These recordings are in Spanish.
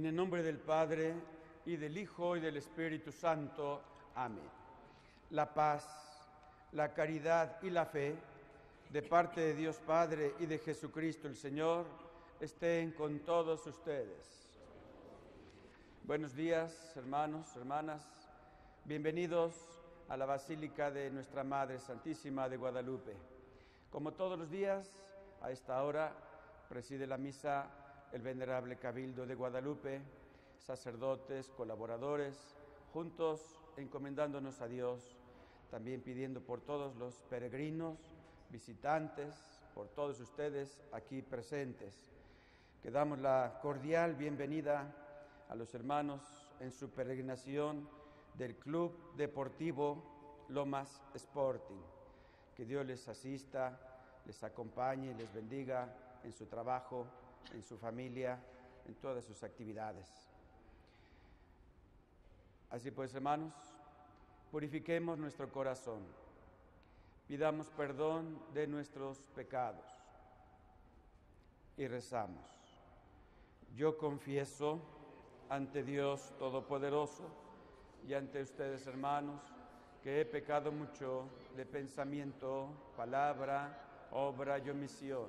En el nombre del Padre, y del Hijo, y del Espíritu Santo. Amén. La paz, la caridad y la fe, de parte de Dios Padre y de Jesucristo el Señor, estén con todos ustedes. Buenos días, hermanos, hermanas. Bienvenidos a la Basílica de Nuestra Madre Santísima de Guadalupe. Como todos los días, a esta hora preside la misa el venerable Cabildo de Guadalupe, sacerdotes, colaboradores, juntos encomendándonos a Dios, también pidiendo por todos los peregrinos, visitantes, por todos ustedes aquí presentes, que damos la cordial bienvenida a los hermanos en su peregrinación del Club Deportivo Lomas Sporting. Que Dios les asista, les acompañe, les bendiga en su trabajo, en su familia, en todas sus actividades. Así pues, hermanos, purifiquemos nuestro corazón, pidamos perdón de nuestros pecados y rezamos. Yo confieso ante Dios Todopoderoso y ante ustedes, hermanos, que he pecado mucho de pensamiento, palabra, obra y omisión,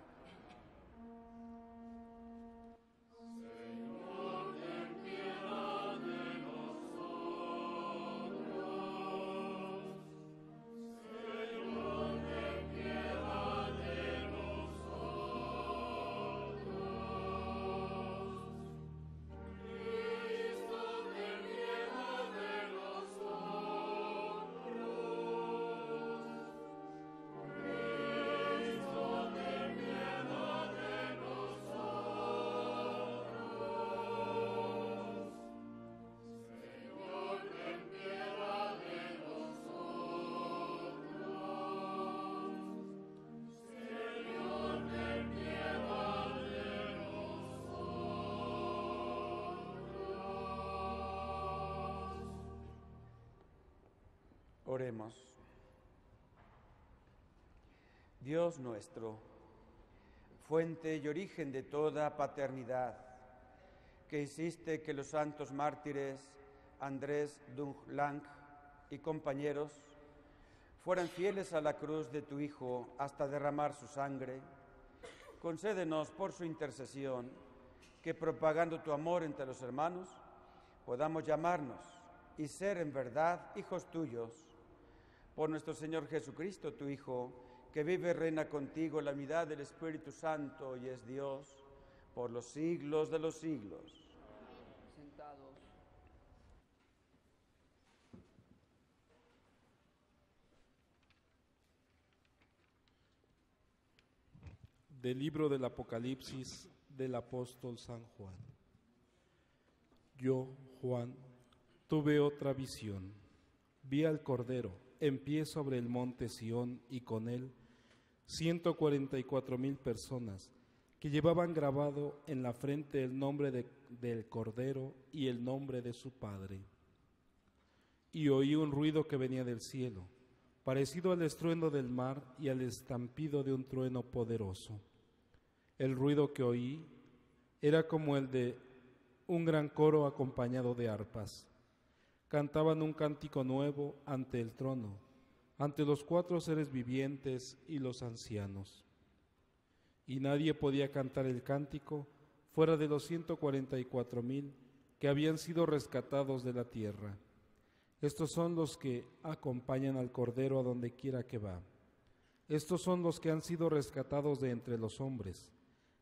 Oremos. Dios nuestro, fuente y origen de toda paternidad, que hiciste que los santos mártires Andrés Dung y compañeros fueran fieles a la cruz de tu Hijo hasta derramar su sangre, concédenos por su intercesión que propagando tu amor entre los hermanos podamos llamarnos y ser en verdad hijos tuyos por nuestro Señor Jesucristo, tu Hijo, que vive y reina contigo en la unidad del Espíritu Santo y es Dios por los siglos de los siglos. Sentados. Del libro del Apocalipsis del apóstol San Juan. Yo, Juan, tuve otra visión. Vi al Cordero en pie sobre el monte Sión y con él ciento cuarenta y cuatro mil personas que llevaban grabado en la frente el nombre de, del Cordero y el nombre de su Padre. Y oí un ruido que venía del cielo, parecido al estruendo del mar y al estampido de un trueno poderoso. El ruido que oí era como el de un gran coro acompañado de arpas cantaban un cántico nuevo ante el trono, ante los cuatro seres vivientes y los ancianos. Y nadie podía cantar el cántico fuera de los ciento cuarenta y cuatro mil que habían sido rescatados de la tierra. Estos son los que acompañan al Cordero a donde quiera que va. Estos son los que han sido rescatados de entre los hombres,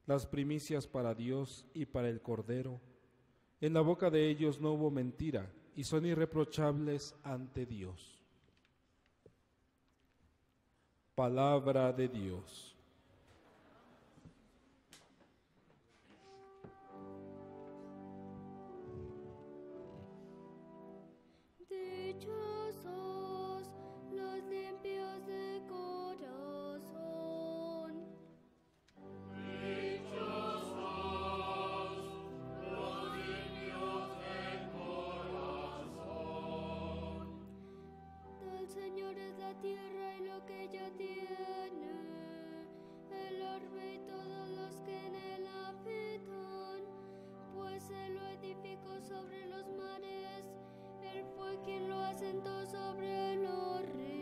las primicias para Dios y para el Cordero. En la boca de ellos no hubo mentira y son irreprochables ante Dios. Palabra de Dios. Sobre los mares, él fue quien lo asentó sobre los ríos.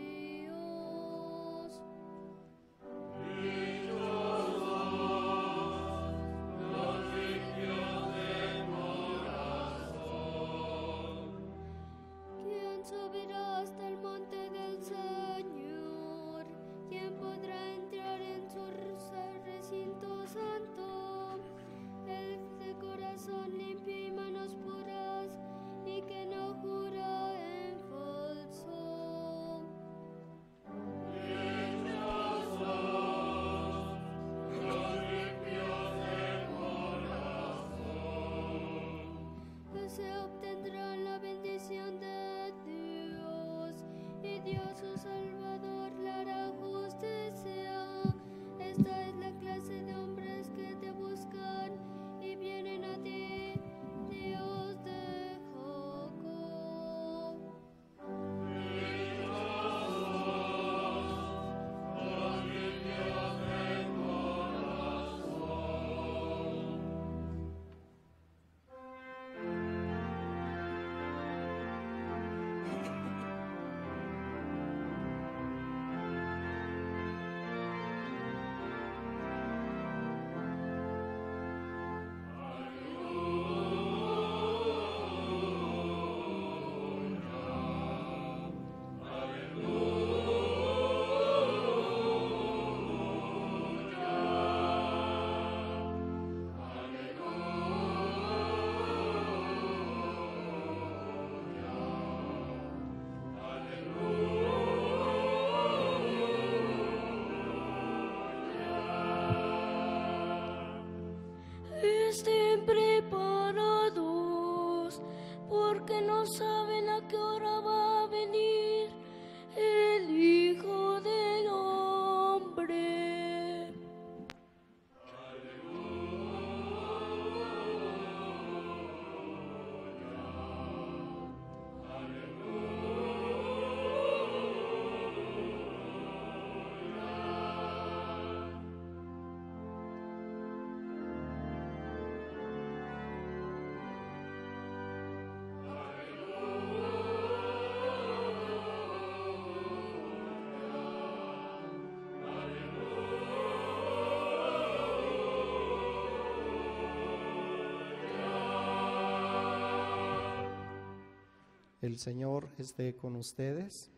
El Señor esté con ustedes.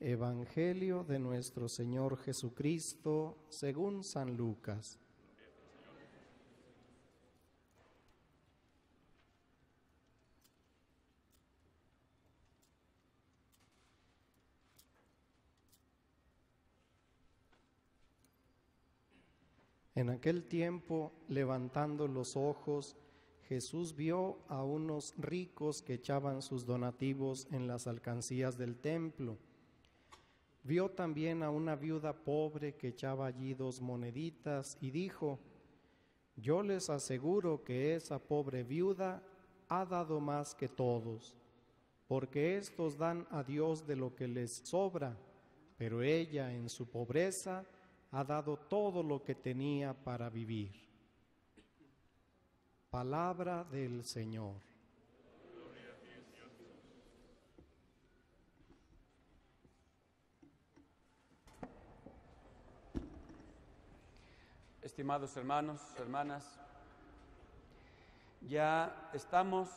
Evangelio de nuestro Señor Jesucristo según San Lucas. En aquel tiempo, levantando los ojos, Jesús vio a unos ricos que echaban sus donativos en las alcancías del templo. Vio también a una viuda pobre que echaba allí dos moneditas y dijo, yo les aseguro que esa pobre viuda ha dado más que todos, porque estos dan a Dios de lo que les sobra, pero ella en su pobreza ha dado todo lo que tenía para vivir. Palabra del Señor. Estimados hermanos, hermanas, ya estamos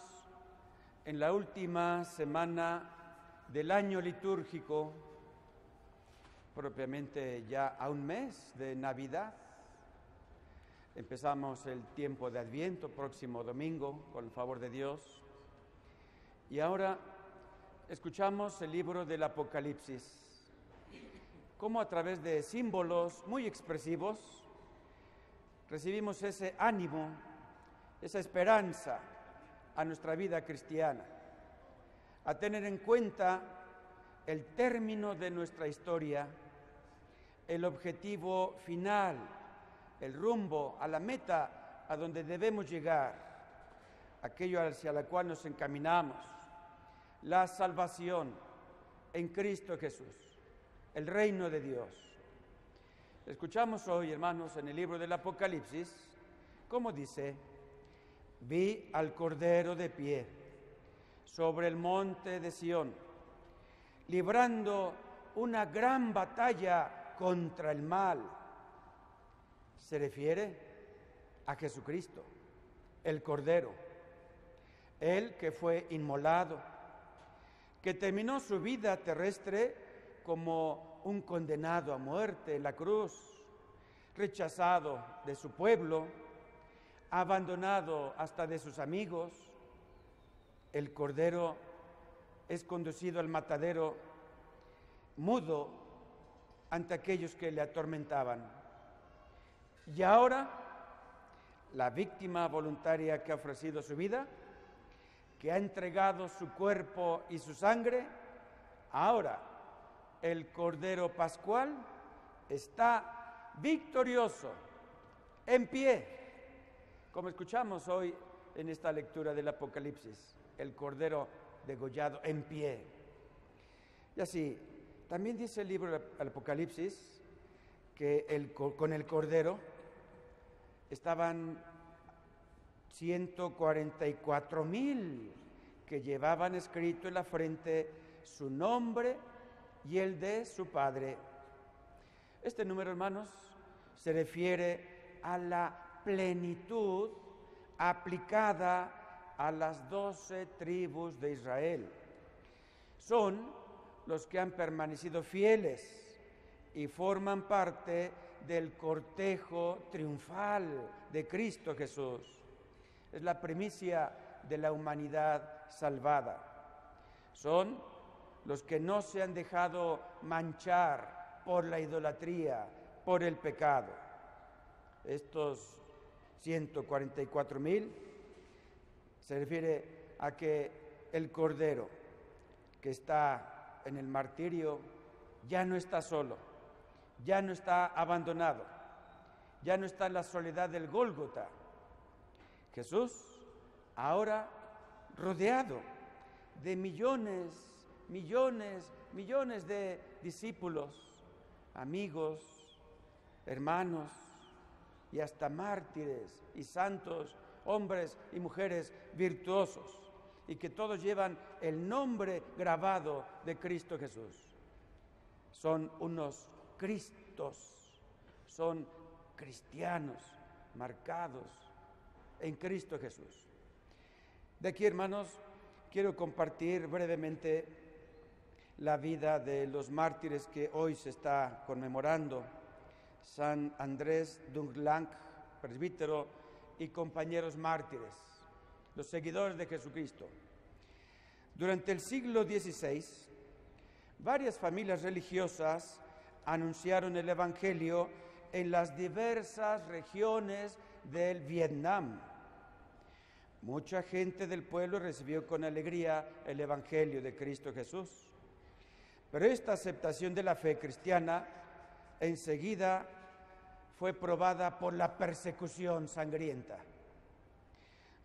en la última semana del año litúrgico, propiamente ya a un mes de Navidad. Empezamos el tiempo de Adviento, próximo domingo, con el favor de Dios. Y ahora escuchamos el libro del Apocalipsis, cómo a través de símbolos muy expresivos recibimos ese ánimo, esa esperanza a nuestra vida cristiana, a tener en cuenta el término de nuestra historia, el objetivo final, el rumbo, a la meta a donde debemos llegar, aquello hacia la cual nos encaminamos, la salvación, en Cristo Jesús, el reino de Dios. Escuchamos hoy, hermanos, en el libro del Apocalipsis, como dice, vi al Cordero de pie sobre el monte de Sión, librando una gran batalla contra el mal. Se refiere a Jesucristo, el Cordero, el que fue inmolado, que terminó su vida terrestre como un condenado a muerte en la cruz, rechazado de su pueblo, abandonado hasta de sus amigos. El Cordero es conducido al matadero mudo ante aquellos que le atormentaban. Y ahora, la víctima voluntaria que ha ofrecido su vida, que ha entregado su cuerpo y su sangre, ahora el Cordero Pascual está victorioso, en pie, como escuchamos hoy en esta lectura del Apocalipsis, el Cordero degollado en pie. Y así, también dice el libro del Apocalipsis que con el Cordero estaban 144 mil que llevaban escrito en la frente su nombre y el de su padre. Este número, hermanos, se refiere a la plenitud aplicada a las doce tribus de Israel. Son los que han permanecido fieles y forman parte del cortejo triunfal de Cristo Jesús. Es la primicia de la humanidad salvada. Son los que no se han dejado manchar por la idolatría, por el pecado. Estos 144 mil se refiere a que el Cordero que está en el martirio ya no está solo, ya no está abandonado, ya no está en la soledad del Gólgota. Jesús ahora rodeado de millones, millones, millones de discípulos, amigos, hermanos y hasta mártires y santos, hombres y mujeres virtuosos, y que todos llevan el nombre grabado de Cristo Jesús. Son unos Cristos, son cristianos marcados en Cristo Jesús. De aquí, hermanos, quiero compartir brevemente la vida de los mártires que hoy se está conmemorando. San Andrés Dunglank, presbítero, y compañeros mártires, los seguidores de Jesucristo. Durante el siglo XVI, varias familias religiosas anunciaron el Evangelio en las diversas regiones del Vietnam. Mucha gente del pueblo recibió con alegría el Evangelio de Cristo Jesús. Pero esta aceptación de la fe cristiana enseguida fue probada por la persecución sangrienta.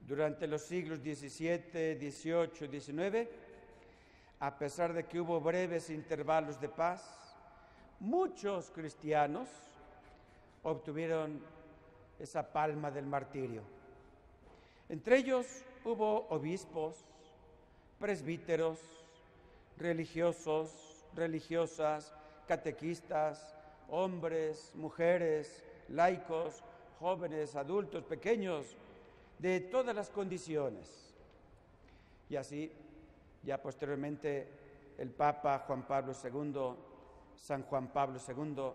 Durante los siglos XVII, XVIII, XIX, a pesar de que hubo breves intervalos de paz, muchos cristianos obtuvieron esa palma del martirio. Entre ellos hubo obispos, presbíteros, religiosos, religiosas, catequistas, hombres, mujeres, laicos, jóvenes, adultos, pequeños, de todas las condiciones. Y así, ya posteriormente, el Papa Juan Pablo II, San Juan Pablo II,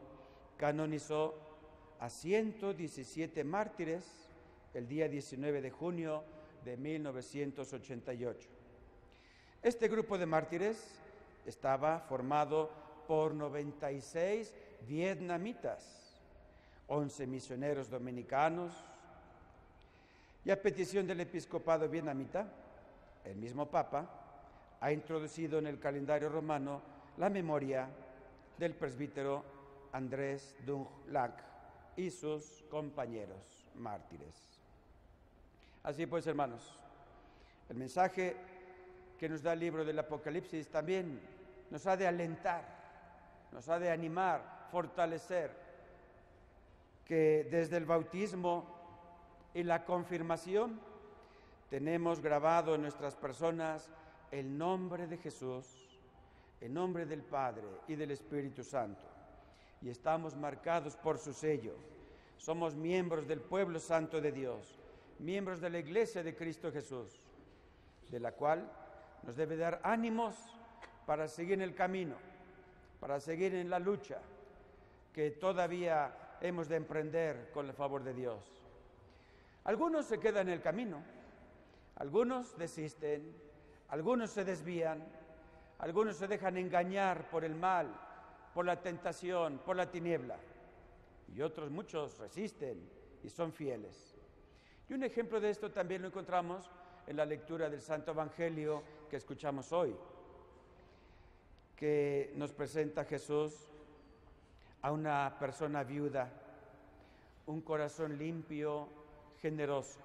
canonizó a 117 mártires el día 19 de junio de 1988. Este grupo de mártires estaba formado por 96 vietnamitas, 11 misioneros dominicanos, y a petición del episcopado vietnamita, el mismo Papa ha introducido en el calendario romano la memoria del presbítero Andrés Dung Lac y sus compañeros mártires. Así pues, hermanos, el mensaje que nos da el libro del Apocalipsis también nos ha de alentar, nos ha de animar, fortalecer, que desde el bautismo y la confirmación tenemos grabado en nuestras personas el nombre de Jesús, el nombre del Padre y del Espíritu Santo. Y estamos marcados por su sello. Somos miembros del pueblo santo de Dios, miembros de la iglesia de Cristo Jesús, de la cual nos debe dar ánimos para seguir en el camino, para seguir en la lucha que todavía hemos de emprender con el favor de Dios. Algunos se quedan en el camino, algunos desisten, algunos se desvían, algunos se dejan engañar por el mal, por la tentación, por la tiniebla, y otros muchos resisten y son fieles. Y un ejemplo de esto también lo encontramos en la lectura del Santo Evangelio que escuchamos hoy, que nos presenta Jesús a una persona viuda, un corazón limpio, generoso,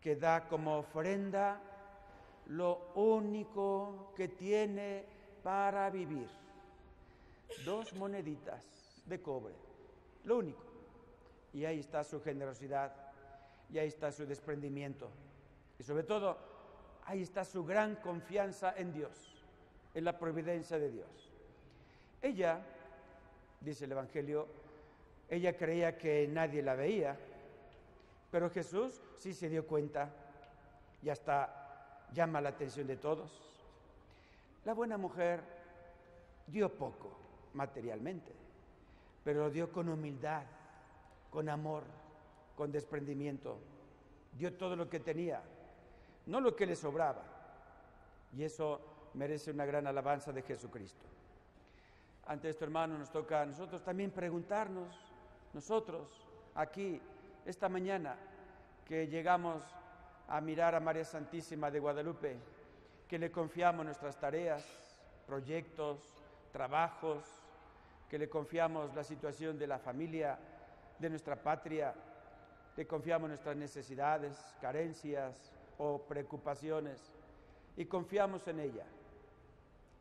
que da como ofrenda lo único que tiene para vivir. Dos moneditas de cobre, lo único. Y ahí está su generosidad, y ahí está su desprendimiento. Y sobre todo, ahí está su gran confianza en Dios, en la providencia de Dios. Ella, dice el Evangelio, ella creía que nadie la veía, pero Jesús sí se dio cuenta y hasta llama la atención de todos. La buena mujer dio poco materialmente, pero dio con humildad, con amor, con desprendimiento. Dio todo lo que tenía no lo que le sobraba. Y eso merece una gran alabanza de Jesucristo. Ante esto, hermano, nos toca a nosotros también preguntarnos, nosotros, aquí, esta mañana, que llegamos a mirar a María Santísima de Guadalupe, que le confiamos nuestras tareas, proyectos, trabajos, que le confiamos la situación de la familia, de nuestra patria, le confiamos nuestras necesidades, carencias, o preocupaciones y confiamos en ella.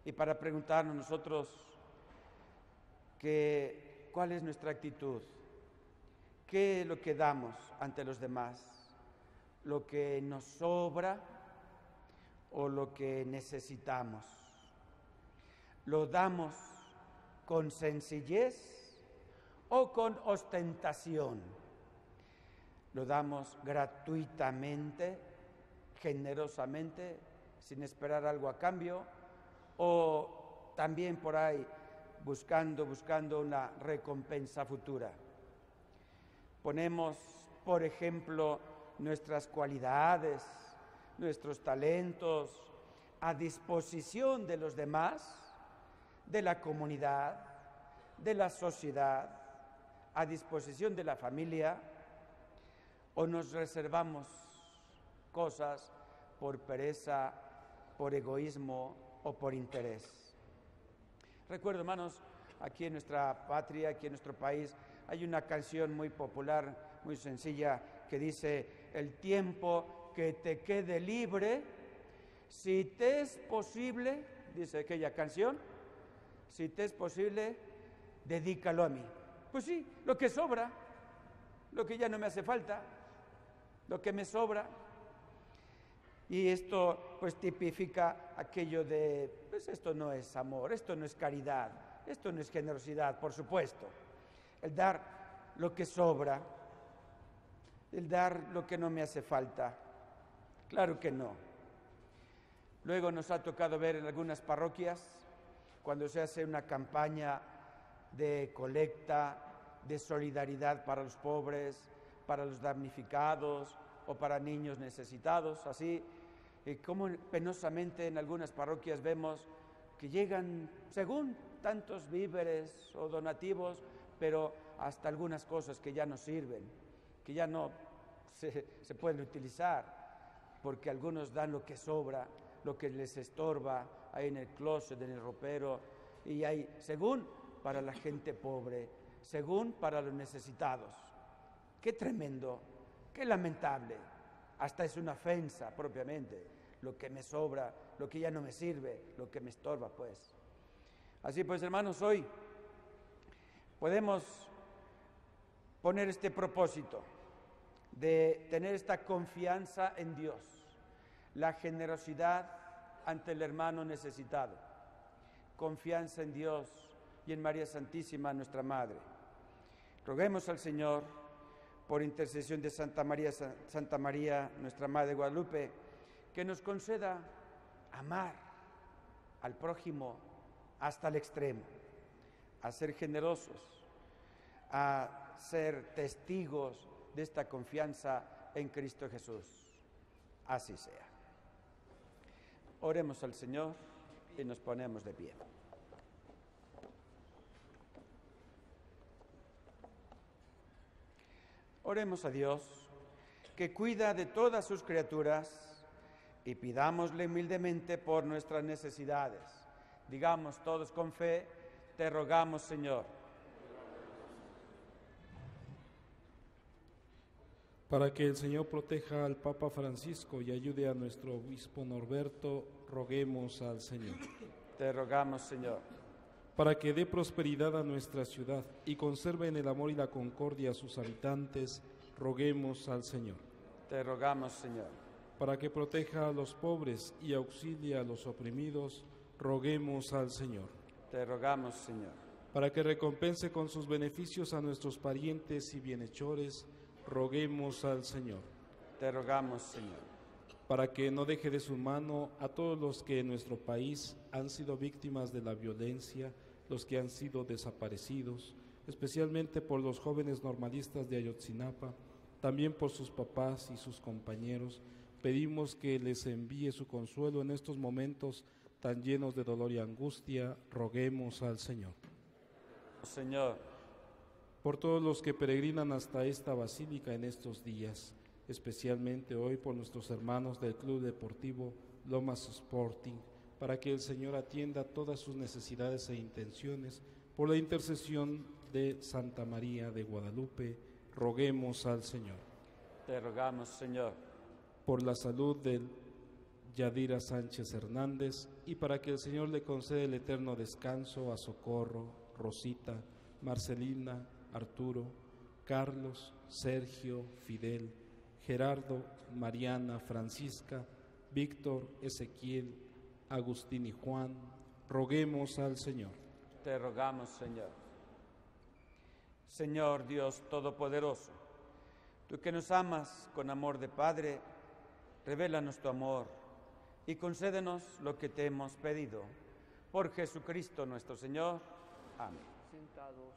Y para preguntarnos nosotros que, cuál es nuestra actitud, qué es lo que damos ante los demás, lo que nos sobra o lo que necesitamos. Lo damos con sencillez o con ostentación. Lo damos gratuitamente generosamente, sin esperar algo a cambio, o también por ahí buscando, buscando una recompensa futura. Ponemos, por ejemplo, nuestras cualidades, nuestros talentos a disposición de los demás, de la comunidad, de la sociedad, a disposición de la familia, o nos reservamos cosas por pereza, por egoísmo o por interés. Recuerdo, hermanos, aquí en nuestra patria, aquí en nuestro país, hay una canción muy popular, muy sencilla, que dice, el tiempo que te quede libre, si te es posible, dice aquella canción, si te es posible, dedícalo a mí. Pues sí, lo que sobra, lo que ya no me hace falta, lo que me sobra, y esto pues tipifica aquello de, pues esto no es amor, esto no es caridad, esto no es generosidad, por supuesto. El dar lo que sobra, el dar lo que no me hace falta. Claro que no. Luego nos ha tocado ver en algunas parroquias, cuando se hace una campaña de colecta, de solidaridad para los pobres, para los damnificados o para niños necesitados, así y cómo penosamente en algunas parroquias vemos que llegan, según tantos víveres o donativos, pero hasta algunas cosas que ya no sirven, que ya no se, se pueden utilizar, porque algunos dan lo que sobra, lo que les estorba ahí en el closet, en el ropero, y hay, según para la gente pobre, según para los necesitados. Qué tremendo, qué lamentable, hasta es una ofensa propiamente lo que me sobra, lo que ya no me sirve, lo que me estorba, pues. Así pues, hermanos, hoy podemos poner este propósito de tener esta confianza en Dios, la generosidad ante el hermano necesitado, confianza en Dios y en María Santísima, nuestra Madre. Roguemos al Señor, por intercesión de Santa María, Santa María, nuestra Madre Guadalupe, que nos conceda amar al prójimo hasta el extremo, a ser generosos, a ser testigos de esta confianza en Cristo Jesús. Así sea. Oremos al Señor y nos ponemos de pie. Oremos a Dios, que cuida de todas sus criaturas, y pidámosle humildemente por nuestras necesidades. Digamos todos con fe, te rogamos Señor. Para que el Señor proteja al Papa Francisco y ayude a nuestro obispo Norberto, roguemos al Señor. Te rogamos Señor. Para que dé prosperidad a nuestra ciudad y conserve en el amor y la concordia a sus habitantes, roguemos al Señor. Te rogamos Señor. Para que proteja a los pobres y auxilie a los oprimidos, roguemos al Señor. Te rogamos Señor. Para que recompense con sus beneficios a nuestros parientes y bienhechores, roguemos al Señor. Te rogamos Señor. Para que no deje de su mano a todos los que en nuestro país han sido víctimas de la violencia, los que han sido desaparecidos, especialmente por los jóvenes normalistas de Ayotzinapa, también por sus papás y sus compañeros, pedimos que les envíe su consuelo en estos momentos tan llenos de dolor y angustia, roguemos al Señor. Señor. Por todos los que peregrinan hasta esta basílica en estos días, especialmente hoy por nuestros hermanos del Club Deportivo Lomas Sporting, para que el Señor atienda todas sus necesidades e intenciones, por la intercesión de Santa María de Guadalupe, roguemos al Señor. Te rogamos, Señor. Por la salud del Yadira Sánchez Hernández y para que el Señor le conceda el eterno descanso a Socorro, Rosita, Marcelina, Arturo, Carlos, Sergio, Fidel, Gerardo, Mariana, Francisca, Víctor, Ezequiel, Agustín y Juan, roguemos al Señor. Te rogamos, Señor. Señor Dios Todopoderoso, tú que nos amas con amor de Padre, revélanos tu amor y concédenos lo que te hemos pedido. Por Jesucristo nuestro Señor. Amén. Sentados.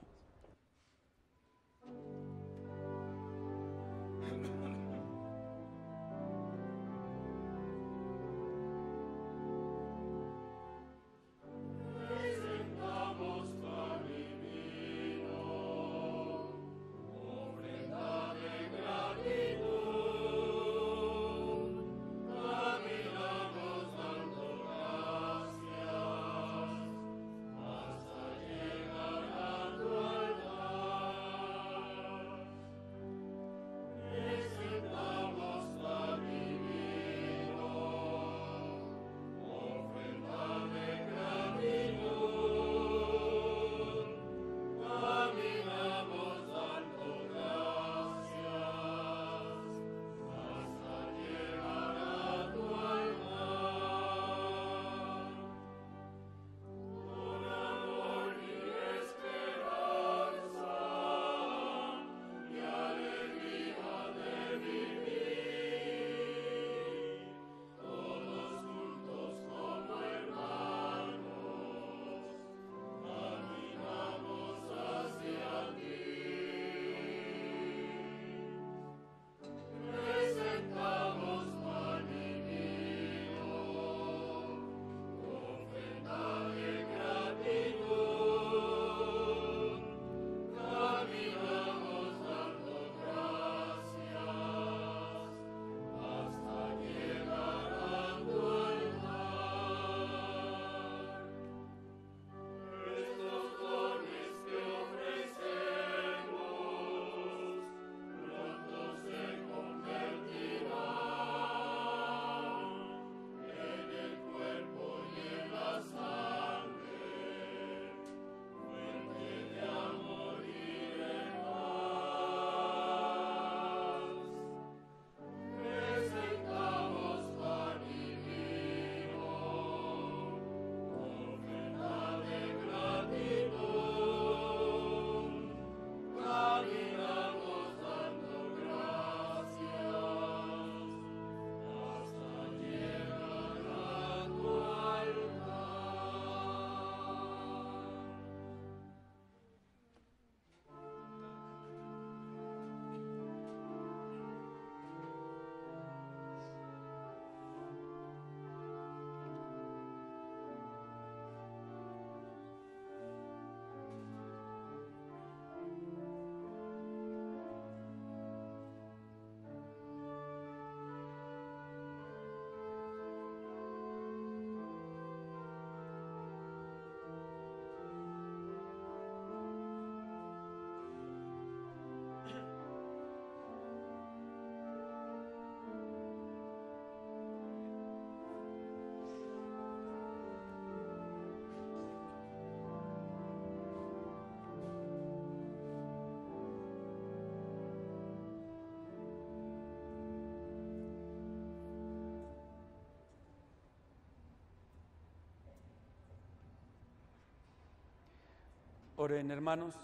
Oren, hermanos,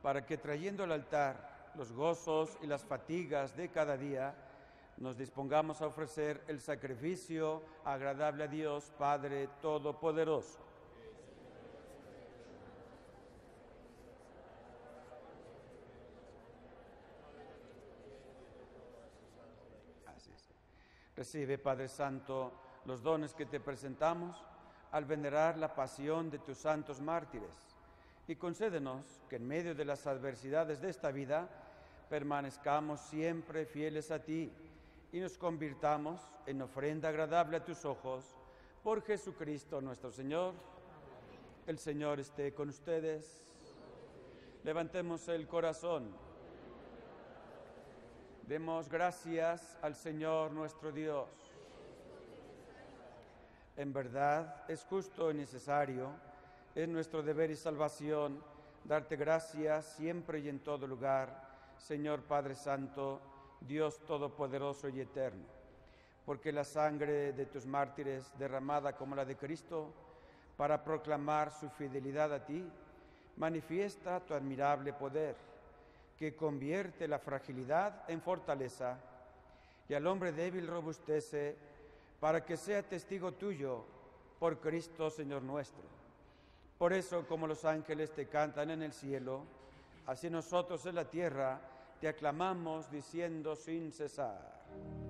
para que trayendo al altar los gozos y las fatigas de cada día, nos dispongamos a ofrecer el sacrificio agradable a Dios Padre Todopoderoso. Recibe, Padre Santo, los dones que te presentamos al venerar la pasión de tus santos mártires y concédenos que en medio de las adversidades de esta vida permanezcamos siempre fieles a ti y nos convirtamos en ofrenda agradable a tus ojos por Jesucristo nuestro Señor. El Señor esté con ustedes. Levantemos el corazón. Demos gracias al Señor nuestro Dios. En verdad es justo y necesario, es nuestro deber y salvación darte gracias siempre y en todo lugar, Señor Padre Santo, Dios Todopoderoso y Eterno, porque la sangre de tus mártires derramada como la de Cristo, para proclamar su fidelidad a ti, manifiesta tu admirable poder, que convierte la fragilidad en fortaleza y al hombre débil robustece para que sea testigo tuyo por Cristo Señor nuestro. Por eso, como los ángeles te cantan en el cielo, así nosotros en la tierra te aclamamos diciendo sin cesar.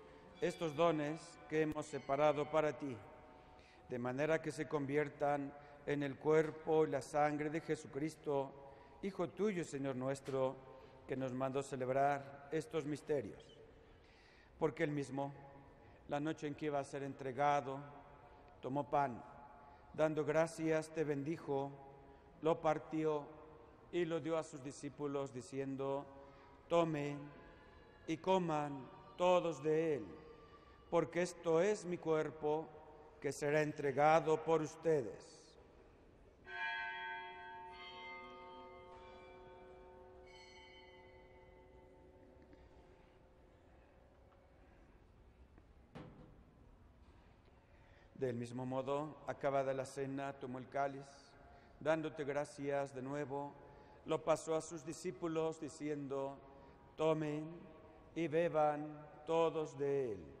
estos dones que hemos separado para ti, de manera que se conviertan en el cuerpo y la sangre de Jesucristo, Hijo tuyo, Señor nuestro, que nos mandó celebrar estos misterios. Porque él mismo, la noche en que iba a ser entregado, tomó pan, dando gracias, te bendijo, lo partió y lo dio a sus discípulos, diciendo, tomen y coman todos de él porque esto es mi cuerpo que será entregado por ustedes. Del mismo modo, acabada la cena, tomó el cáliz, dándote gracias de nuevo, lo pasó a sus discípulos diciendo, tomen y beban todos de él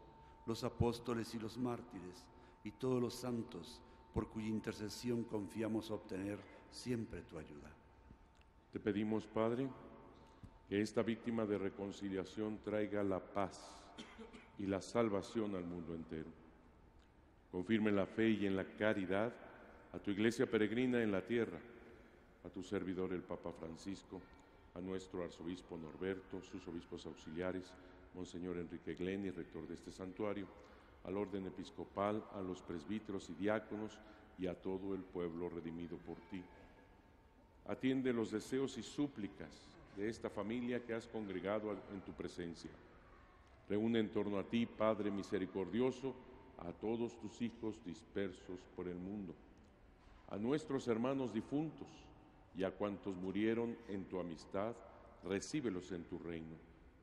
los apóstoles y los mártires, y todos los santos, por cuya intercesión confiamos obtener siempre tu ayuda. Te pedimos, Padre, que esta víctima de reconciliación traiga la paz y la salvación al mundo entero. Confirme en la fe y en la caridad a tu iglesia peregrina en la tierra, a tu servidor el Papa Francisco, a nuestro arzobispo Norberto, sus obispos auxiliares, Monseñor Enrique Gleni, rector de este santuario, al orden episcopal, a los presbíteros y diáconos y a todo el pueblo redimido por ti. Atiende los deseos y súplicas de esta familia que has congregado en tu presencia. Reúne en torno a ti, Padre misericordioso, a todos tus hijos dispersos por el mundo, a nuestros hermanos difuntos y a cuantos murieron en tu amistad, recíbelos en tu reino,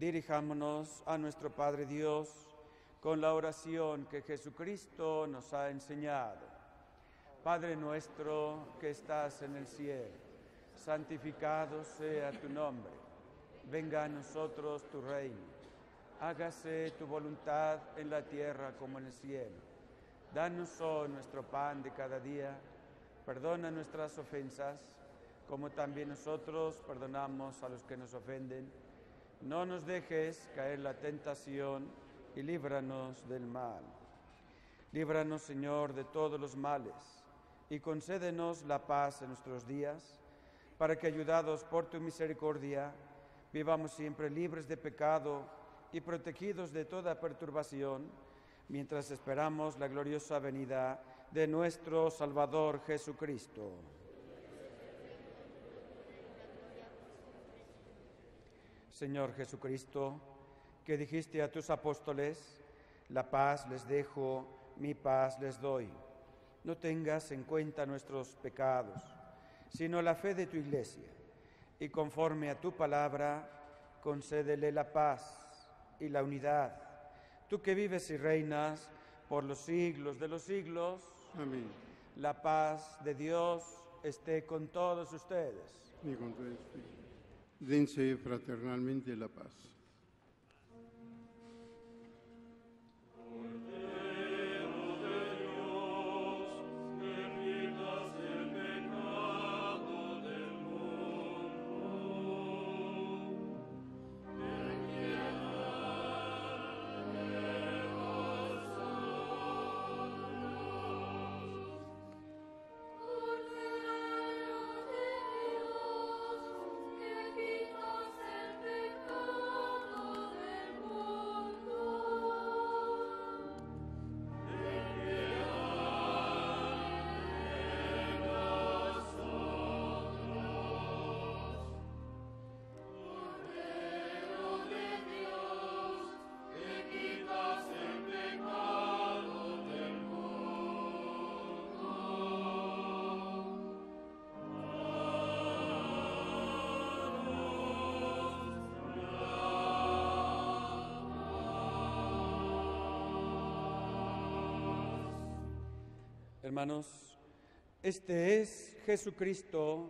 Dirijámonos a nuestro Padre Dios con la oración que Jesucristo nos ha enseñado. Padre nuestro que estás en el cielo, santificado sea tu nombre. Venga a nosotros tu reino. Hágase tu voluntad en la tierra como en el cielo. Danos hoy nuestro pan de cada día. Perdona nuestras ofensas, como también nosotros perdonamos a los que nos ofenden no nos dejes caer la tentación y líbranos del mal. Líbranos, Señor, de todos los males y concédenos la paz en nuestros días, para que, ayudados por tu misericordia, vivamos siempre libres de pecado y protegidos de toda perturbación, mientras esperamos la gloriosa venida de nuestro Salvador Jesucristo. Señor Jesucristo, que dijiste a tus apóstoles, la paz les dejo, mi paz les doy. No tengas en cuenta nuestros pecados, sino la fe de tu iglesia, y conforme a tu palabra, concédele la paz y la unidad. Tú que vives y reinas por los siglos de los siglos. Amén. La paz de Dios esté con todos ustedes. Y con tu espíritu. Dense fraternalmente la paz. Hermanos, este es Jesucristo,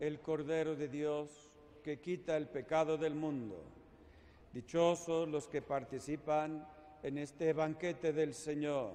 el Cordero de Dios, que quita el pecado del mundo. Dichosos los que participan en este banquete del Señor.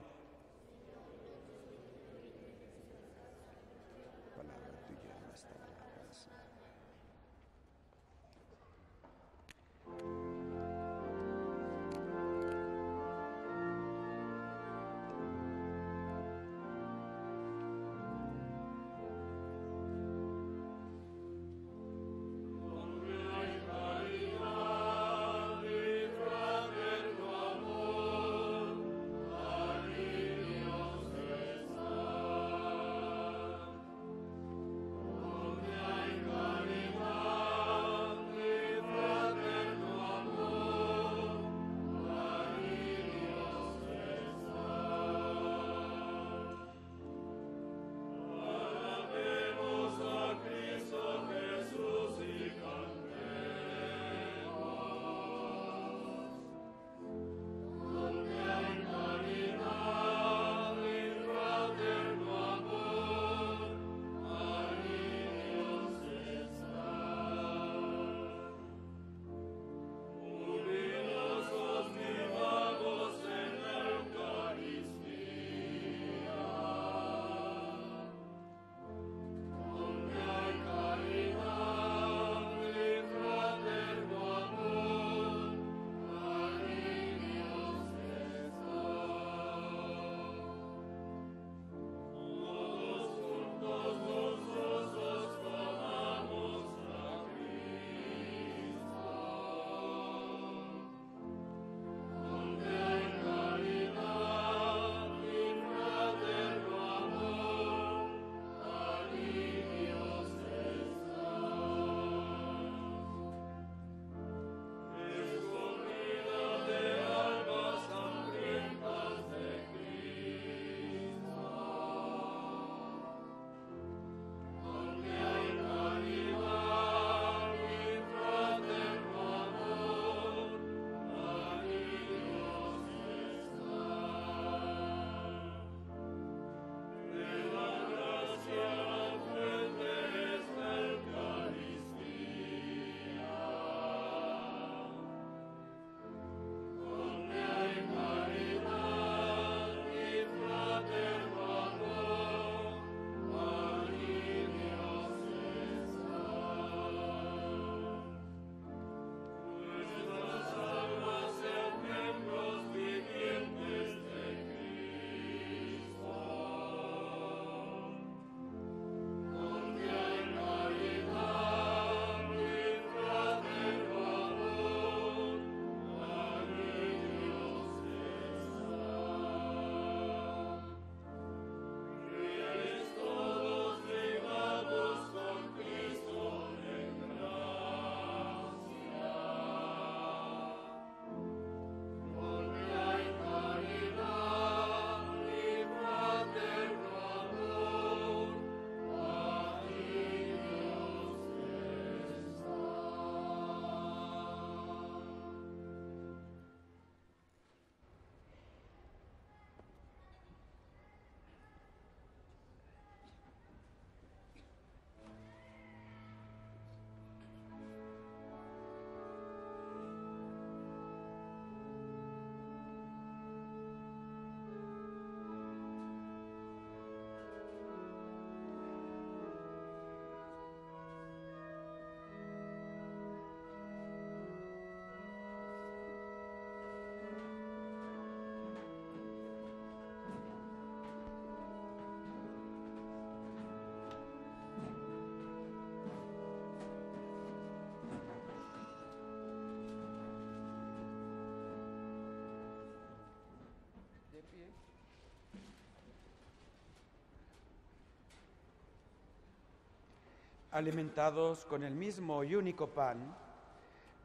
Alimentados con el mismo y único pan,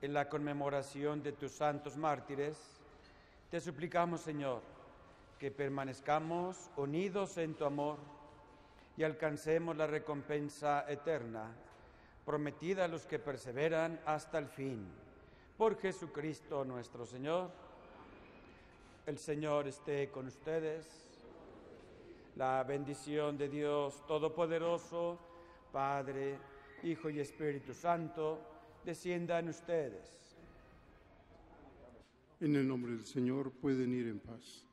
en la conmemoración de tus santos mártires, te suplicamos, Señor, que permanezcamos unidos en tu amor y alcancemos la recompensa eterna, prometida a los que perseveran hasta el fin. Por Jesucristo nuestro Señor. El Señor esté con ustedes. La bendición de Dios Todopoderoso, Padre, Hijo y Espíritu Santo, descienda en ustedes. En el nombre del Señor pueden ir en paz.